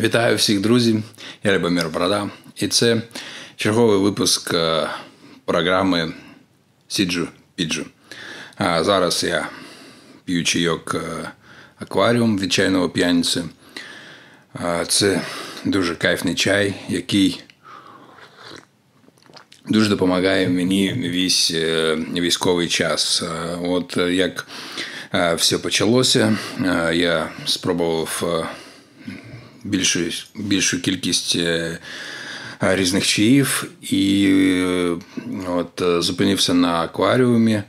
Вітаю всіх друзів. Я Любомир Борода. І це черговий випуск е, програми Сіджу Піджу. А зараз я п'ю чайок е, акваріум від чайного п'яниці. Це дуже кайфний чай, який дуже допомагає мені весь е, військовий час. От як все почалося, я спробував більшу більшу кількість е, різних чаїв і от зупинився на акваріумі.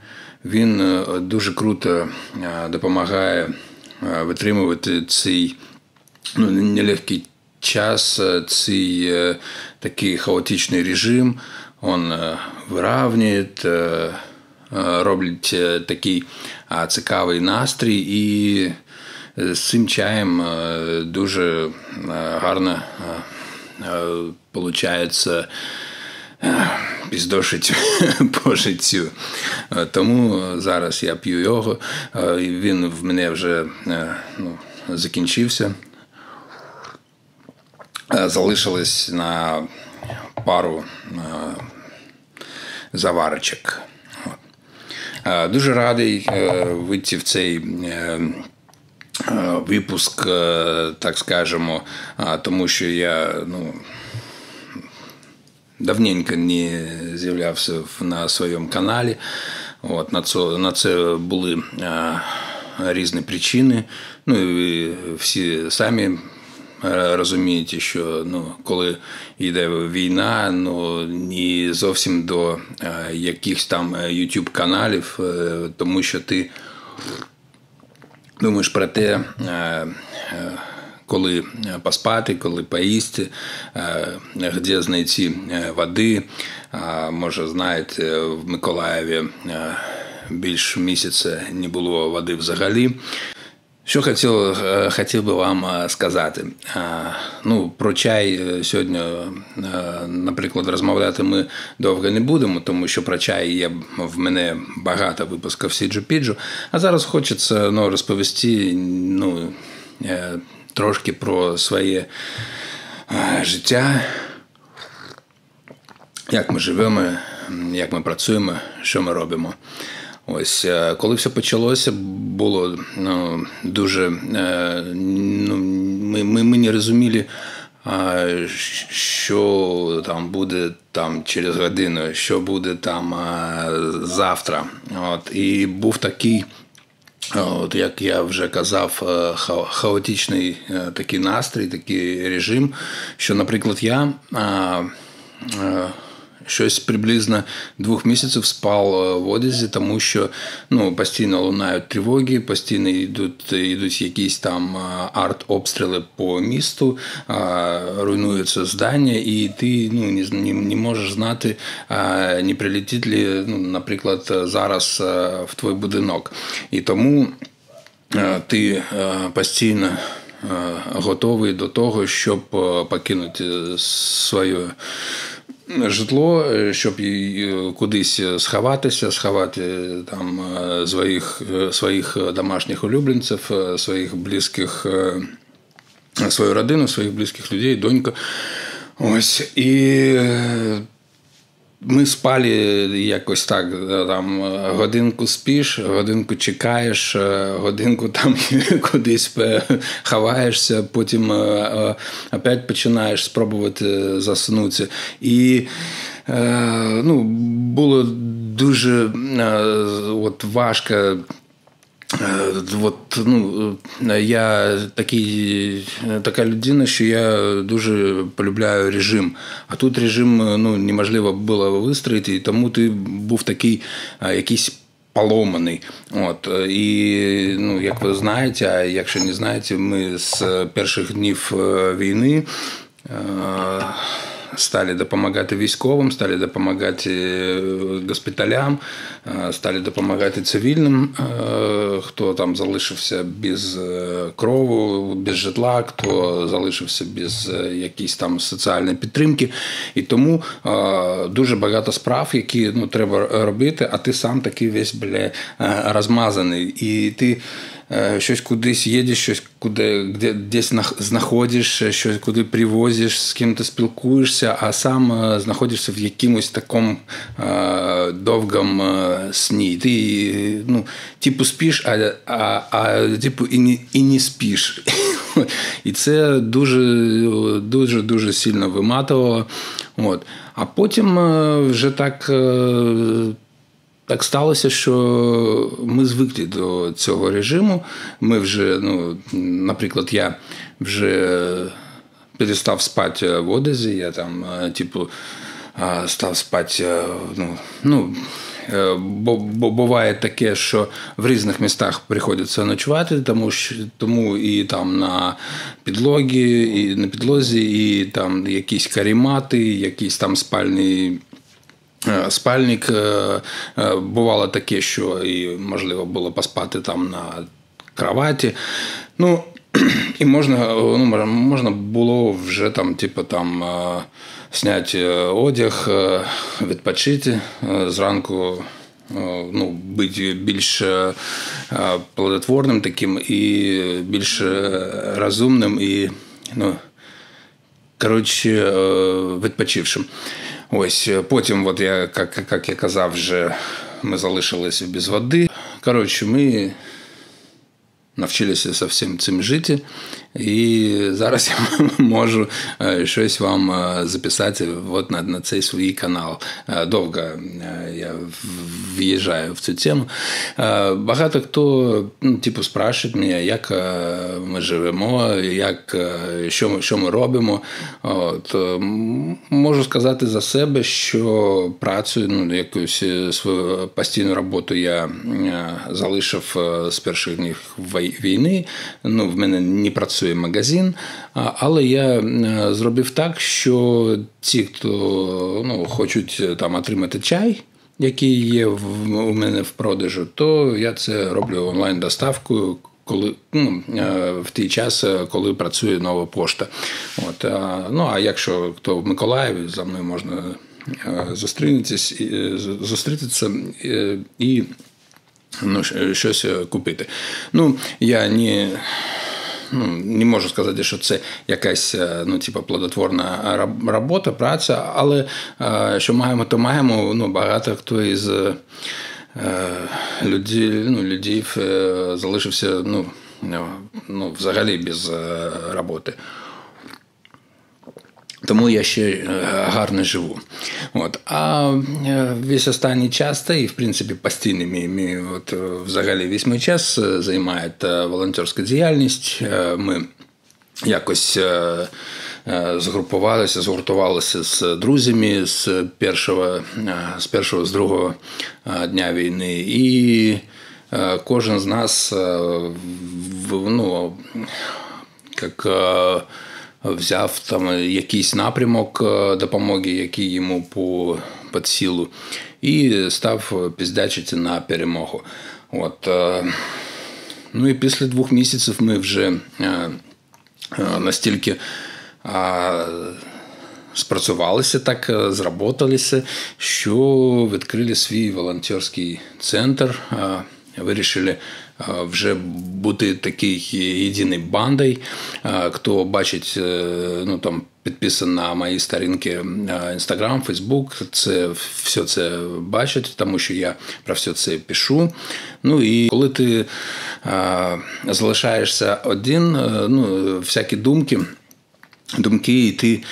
Він е, дуже круто е, допомагає витримувати цей ну, нелегкий час, цей такий хаотичний режим. Он виравнює, роблять такий цікавий настрій і з цим чаєм е, дуже е, гарно е, піздошить по життю. Тому зараз я п'ю його. Він в мене вже ну, закінчився. Залишилось на пару заварочок. Дуже радий вийти в цей випуск, так скажемо, тому що я ну, давненько не з'являвся на своєму каналі. От, На це на це були різні причини. Ну і всі самі розумієте, що ну, коли йде війна, ну не зовсім до якихось там YouTube каналів, тому що ти думаєш про те, е, е, коли поспати, коли поїсти, е, де знайти води. Може, знаєте, в Миколаєві більш місяця не було води взагалі. Що хотів хотів би вам сказати. Ну, Про чай сьогодні, наприклад, розмовляти ми довго не будемо, тому що про чай є в мене багато випусків Сіджу Піджу. А зараз хочеться ну, розповісти ну, трошки про своє життя, як ми живемо, як ми працюємо, що ми робимо. Ось е, коли все почалося, було ну, дуже е, ну, ми ми, ми не розуміли, що там буде там через годину, що буде там завтра. От, І був такий. От, Як я вже казав, е, хаотичний такий настрій, такий режим, що, наприклад, я щось приблизно двох місяців спав е, в одязі, тому що ну, постійно лунають тривоги, постійно йдуть йдуть якісь там е, арт-обстріли по місту, руйнуються здання, і ти ну, не не можеш знати, не прилетить ли, ну, наприклад, зараз е, в твій будинок. І тому ти постійно. Готовий до того, щоб покинути свою житло, е, щоб їй кудись сховатися, сховати там е, своїх своїх домашніх улюбленців, своїх близьких, свою родину, своїх близьких людей, донька. Ось і ми спали якось так. там Годинку спіш, годинку чекаєш, годинку там кудись ховаєшся, потім опять починаєш спробувати заснутися. І ну, було дуже от важко. Е, от, ну, Я такий, така людина, що я дуже полюбляю режим. А тут режим ну, неможливо було вистроїти, і тому ти був такий якийсь поломаний. От. І ну, як ви знаєте, а якщо не знаєте, ми з перших днів е, війни. Е, стали допомагати військовим, стали допомагати госпіталям, стали допомагати цивільним, хто там залишився без крову, без житла, хто залишився без якісь там соціальної підтримки. І тому дуже багато справ, які ну, треба робити, а ти сам такий весь бля, розмазаний. І ти Е, щось кудись їдеш, щось куди де, десь знаходиш, щось куди привозиш, з ким ти спілкуєшся, а сам е, знаходишся в якомусь такому е, довгому е, сні. Ти ну, типу спиш, а а, а типу і не, і не спиш. І це дуже дуже дуже сильно виматувало. От. А потім е, вже так. Так сталося, що ми звикли до цього режиму. Ми вже, ну, наприклад, я вже перестав спати в Одезі, я там, е, типу, став спати. Е, ну, ну, е, Бо бо буває таке, що в різних містах приходиться ночувати, тому що тому і там на підлогі, і на підлозі, і там якісь карімати, якісь там спальні Е, спальник. Е, е, бувало таке, що і можливо було поспати там на кроваті. Ну, і можна ну, можна було вже там, типу, там зняти одяг, відпочити зранку. Ну, бути більш плодотворним таким і більш розумним і, ну, коротше, відпочившим. Ось е, потім, от я як, як я казав, вже ми залишилися без води. Коротше, ми навчилися зовсім цим жити. І зараз я можу е, щось вам е, записати от на на цей свій канал. Е, довго я в'їжджаю в цю тему. Багато хто ну, типу, спрашує мене, як ми живемо, як, що ми що ми робимо. От, Можу сказати за себе, що працю, ну, якусь свою постійну роботу я залишив з перших днів війни. Ну, В мене не працює працює магазин, але я е, зробив так, що ті, хто ну, хочуть е, там отримати чай. Який є в, у мене в продажу, то я це роблю онлайн-доставкою, коли ну, е, в той час, коли працює нова пошта. От, Ну а якщо хто в Миколаєві, за мною можна зустрітися, зустрітися і ну, щось купити. Ну, я не ну, не можу сказати, що це якась е, ну, типу, плодотворна робота, праця, але е, що маємо, то маємо. Ну, Багато хто із е, людей ну, людей залишився ну, ну, взагалі без роботи. Тому я ще е, гарно живу. От. А е, весь останній час, та і в принципі постійний мій, мій от, е, взагалі весь мій час займає волонтерська діяльність. Ми якось згрупувалися, згуртувалися з друзями з першого, з першого, з другого дня війни. І кожен з нас ну, як взяв там якийсь напрямок е, допомоги, який йому по під силу, і став піздячити на перемогу. От. Е, ну і після двох місяців ми вже е, настільки спрацювалися, так зработалися, що відкрили свій волонтерський центр, вирішили вже бути такий єдиною бандою. Хто бачить, е, ну там підписаний на мої сторінки Інстаграм, Фейсбук, це все це бачить, тому що я про все це пишу. Ну і коли ти залишаєшся один, е, ну всякі думки. Думки, і ти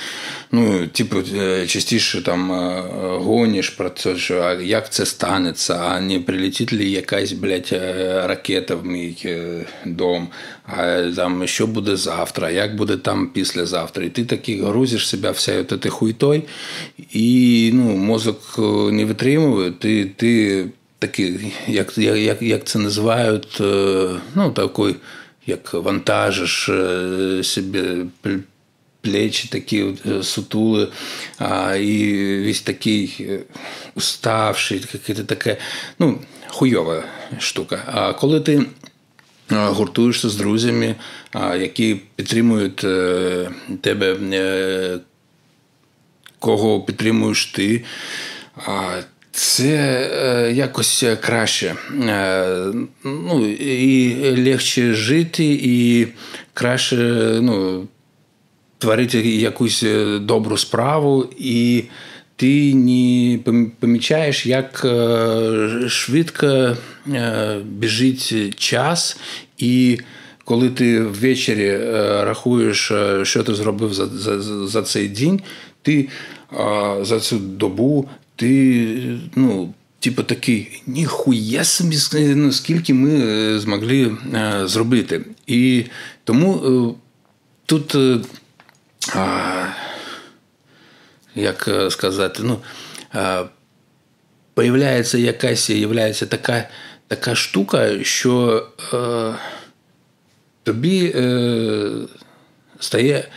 ну, типу, е, частіше там е, гоніш про це, що а як це станеться, а не прилетить ли якась блядь, е, ракета в мій дом, а там що буде завтра, як буде там післязавтра. І ти такий грузиш себе вся от хуйтой, і ну, мозок не витримує, ти ти такий, як як, як це називають, ну, такий, як вантажиш себе плечі такі е, сутули, а, і весь такий е, уставший, таке, ну, хуйова штука. А коли ти гуртуєшся з друзями, які підтримують е, тебе, кого підтримуєш ти, Це е, якось краще. Е, ну, І легше жити, і краще ну, творити якусь добру справу, і ти не помічаєш, як швидко біжить час, і коли ти ввечері рахуєш, що ти зробив за, за, за цей день, ти за цю добу ти, ну, типу такий, ніхуя собі, ну, скільки ми е, змогли е, зробити. І тому е, тут, як сказати, ну, появляється якась являється така така штука, що е, тобі е, стає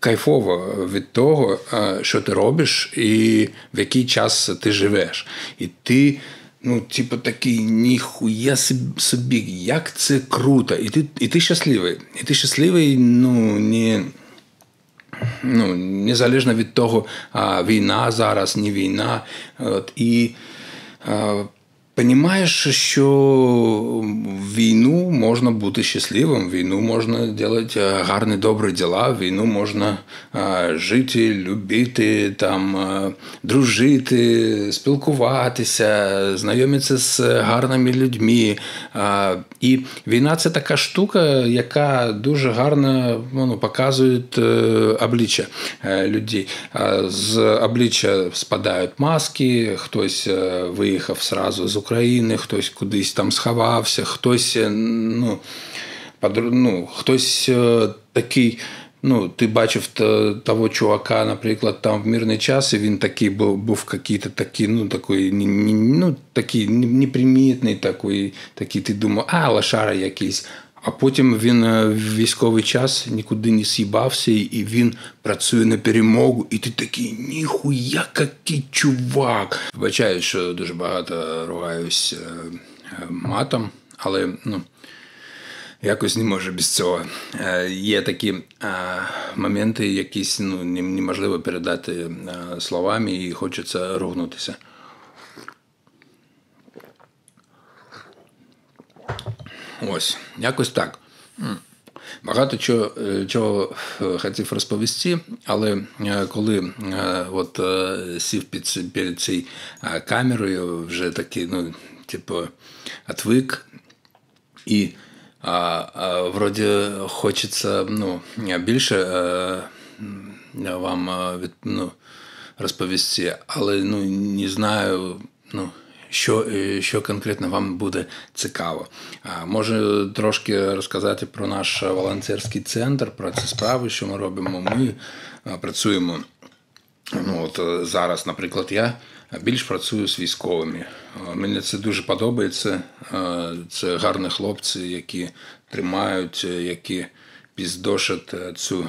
кайфово від того, що ти робиш, і в який час ти живеш. І ти. Ну, типу, такий ніхуя собі, як це круто. І ти і ти щасливий. І ти щасливий, ну, не ну, незалежно від того, а, війна зараз, не війна. От, І а, що війну можна бути щасливим, війну можна робити е, гарні добрі діла, війну можна е, жити, любити, там, е, дружити, спілкуватися, знайомитися з гарними людьми. І війна це така штука, яка дуже гарно ну, показує обличчя людей. З обличчя спадають маски, хтось виїхав зразу з України, хтось кудись там сховався, хтось ну, подру... ну, хтось е, такий. Ну, ти бачив того чувака, наприклад, там в мирний час, і він такий був був який-то такий, ну, такий, ну, такий непримітний, такий, такий, ти думав, а, лошара якийсь. А потім він е, в військовий час нікуди не сібався, і він працює на перемогу, і ти такий ніхуя який чувак. Вибачаю, що дуже багато ругаюсь е, матом, але ну, якось не можу без цього. Е, є такі моменти, якісь ну, неможливо передати словами, і хочеться ругнутися. Ось, якось так. Багато чого е, чого е, хотів розповісти, але е, коли от сів під перед цією камерою, вже такий, ну, типу, отвик, і а, а, вроді хочеться ну, більше а, вам від, ну, розповісти, але ну, не знаю. ну, що е, що конкретно вам буде цікаво. Можу трошки розказати про наш волонтерський центр, про ці справи, що ми робимо. Ми працюємо. Ну, от е, Зараз, наприклад, я більш працюю з військовими. Мені це дуже подобається. Це гарні хлопці, які тримають, які піздошать цю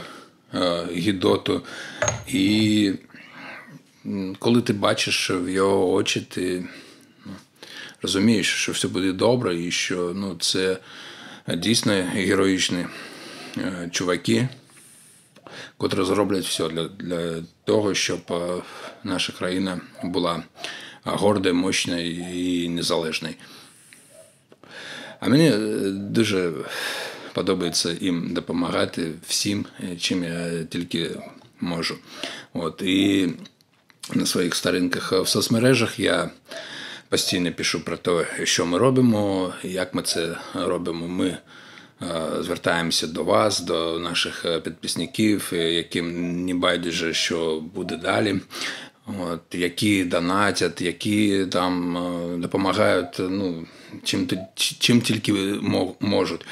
гідоту. І коли ти бачиш в його очі, ти розумієш, що все буде добре, і що ну, це дійсно героїчні е, чуваки, котрі зроблять все для, для того, щоб е, наша країна була горда, мощна і незалежна. А мені е, дуже подобається їм допомагати всім, чим я тільки можу. От, І на своїх сторінках в соцмережах я постійно пишу про те, що ми робимо, як ми це робимо. Ми е, звертаємося до вас, до наших е, підписників, е, яким не байдуже, що буде далі. От, Які донатять, які там допомагають ну, чим чим тільки можуть.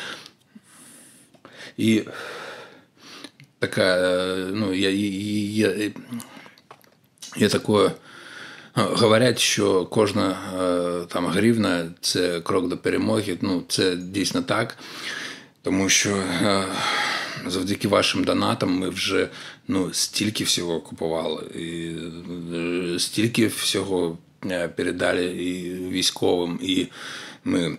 І така, ну, є, є, є, є такое Говорять, що кожна е, там гривна це крок до перемоги. Ну, це дійсно так. Тому що е, завдяки вашим донатам ми вже ну, стільки всього купували, і е, стільки всього передали і військовим, і ми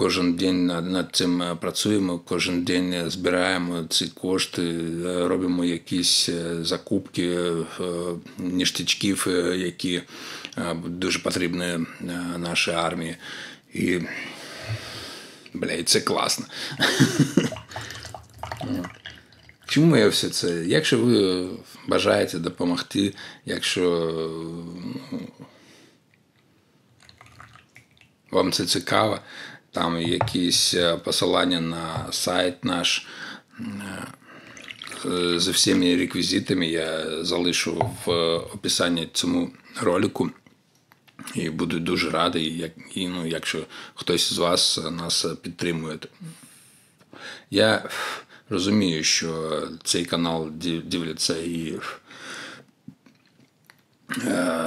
кожен день над цим працюємо, кожен день збираємо ці кошти, робимо якісь закупки ніштячків, які дуже потрібні нашій армії. І бля, це класно. Чому я все це? Якщо ви бажаєте допомогти, якщо вам це цікаво, там якісь посилання на сайт наш з всіми реквізитами я залишу в описанні цьому ролику. І буду дуже радий, як, і, ну, якщо хтось з вас нас підтримує. Я розумію, що цей канал дивляться і е,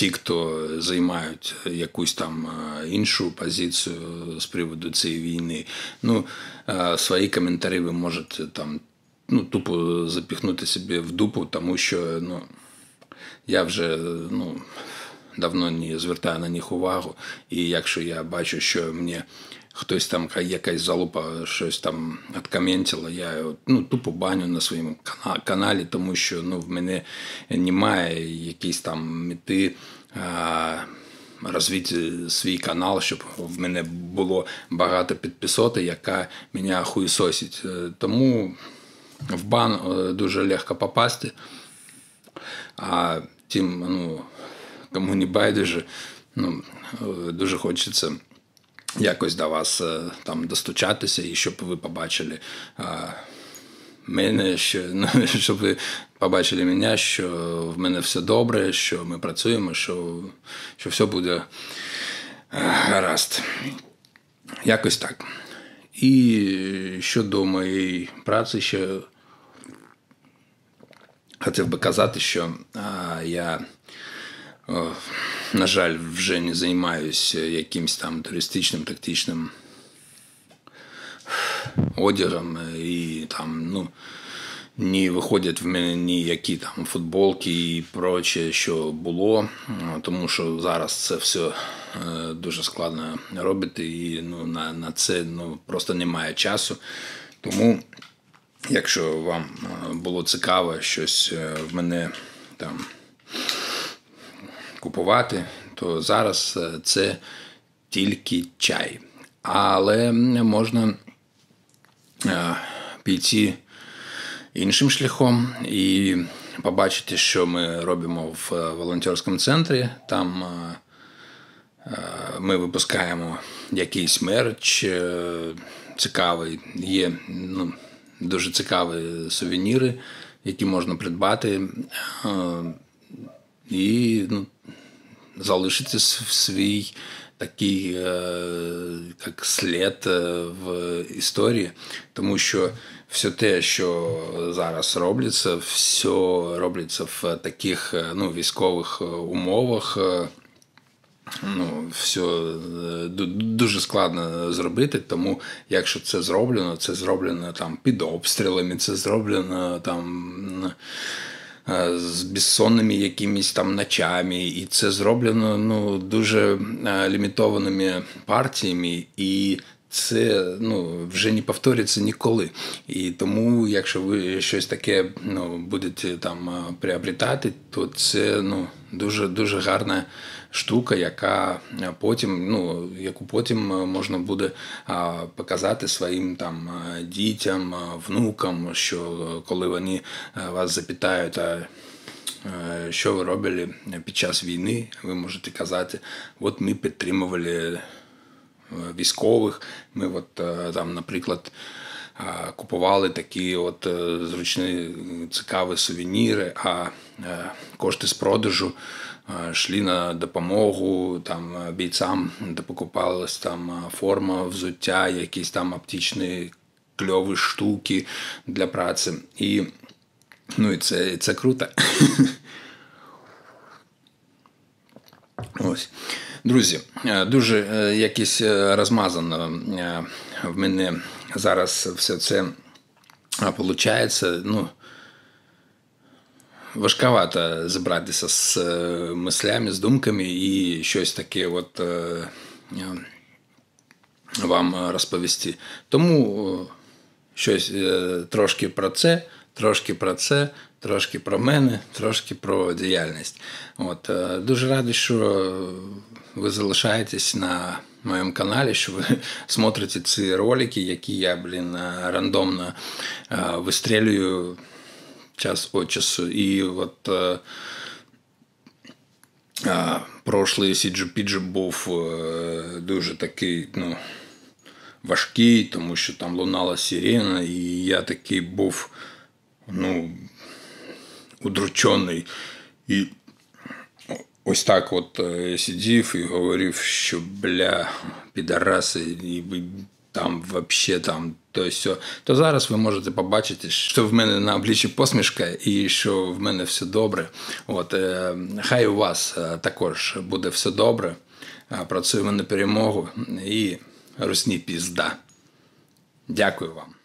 ті, хто займають якусь там іншу позицію з приводу цієї війни. Ну, е, свої коментарі ви можете там ну, тупо запіхнути собі в дупу, тому що ну, я вже ну, давно не звертаю на них увагу. І якщо я бачу, що мені хтось там якась залупа щось там откоментила, я ну, тупо баню на своєму каналі, тому що ну, в мене немає якісь там мети. А, Розвити свій канал, щоб в мене було багато підписоти, яка мене хуйсосить. Тому в бан дуже легко попасти. А тим, ну, кому не байдуже, ну, дуже хочеться якось до вас там достучатися, і щоб ви побачили мене, що, ну, щоб ви побачили мене, що в мене все добре, що ми працюємо, що, що все буде гаразд. Якось так. І щодо моєї праці, ще хотів би казати, що а, я на жаль, вже не займаюся якимось там туристичним, тактичним одягом і там, ну. Не виходять в мене ніякі там футболки і проче, що було, тому що зараз це все дуже складно робити, і ну, на на це ну, просто немає часу. Тому, якщо вам було цікаво щось в мене там купувати, то зараз е, це тільки чай. Але можна е, піти іншим шляхом і побачити, що ми робимо в волонтерському центрі. Там е, ми випускаємо якийсь мерч цікавий, є ну, дуже цікаві сувеніри, які можна придбати. І ну, залишити свій такий як слід в історії, тому що все те, що зараз робиться, все робиться в таких ну, військових умовах. Ну, все дуже складно зробити, тому якщо це зроблено, це зроблено там під обстрілами, це зроблено там Е, з безсонними якимись там ночами, і це зроблено ну, дуже е, лімітованими партіями. і це ну, вже не повториться ніколи. І тому, якщо ви щось таке ну, будете там е, приобретати, то це ну, дуже дуже гарна штука, яка потім, ну, яку потім можна буде показати своїм там дітям, внукам, що коли вони вас запитають, а що ви робили під час війни, ви можете казати, от ми підтримували військових. Ми, от там, наприклад. Купували такі от зручні цікаві сувеніри, а кошти з продажу йшли на допомогу там бійцям, де покупалась там форма, взуття, якісь там оптичні кльові штуки для праці. І ну, і це, це круто. Ось. Друзі, дуже якось розмазано в мене зараз все це виходить. Ну, важковато зібратися з е, мислями, з думками і щось таке от е, вам е, розповісти. Тому щось трошки про це, трошки про це, трошки про мене, трошки про діяльність. От, Дуже радий, що ви залишаєтесь на моєму каналі, що ви смотрите ці ролики, які я, блін, рандомно вистрілюю час від часу. І от а, прошлий Сіджу був е, дуже такий, ну, важкий, тому що там лунала сирена, і я такий був ну, удручений. І ось так от е, сидів і говорив, що бля, підараси, і там взагалі там то все, то зараз ви можете побачити, що в мене на обличчі посмішка і що в мене все добре. От е, хай у вас е, також буде все добре. Працюємо на перемогу і русні пізда. Дякую вам.